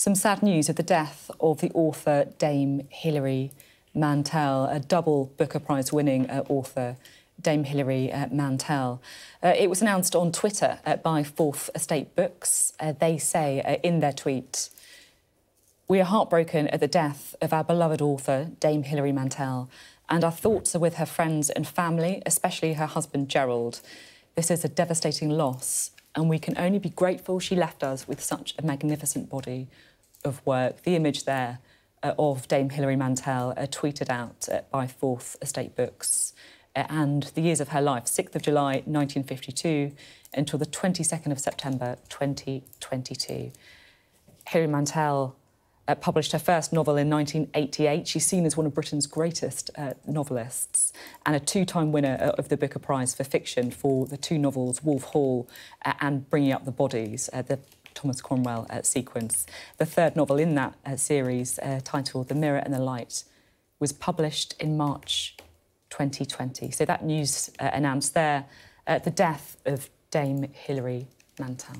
Some sad news of the death of the author Dame Hilary Mantel, a double Booker Prize winning uh, author, Dame Hilary uh, Mantel. Uh, it was announced on Twitter uh, by Fourth Estate Books. Uh, they say uh, in their tweet, We are heartbroken at the death of our beloved author, Dame Hilary Mantel, and our thoughts are with her friends and family, especially her husband Gerald. This is a devastating loss, and we can only be grateful she left us with such a magnificent body of work. The image there uh, of Dame Hilary Mantel, uh, tweeted out uh, by Fourth Estate Books, uh, and the years of her life, 6th of July 1952 until the 22nd of September 2022. Hilary Mantel uh, published her first novel in 1988. She's seen as one of Britain's greatest uh, novelists and a two-time winner uh, of the Booker Prize for fiction for the two novels Wolf Hall uh, and Bringing Up the Bodies, uh, the Thomas Cromwell uh, sequence. The third novel in that series, titled The Mirror and the Light, was published in March 2020. So that news announced there the death of Dame Hilary Mantel.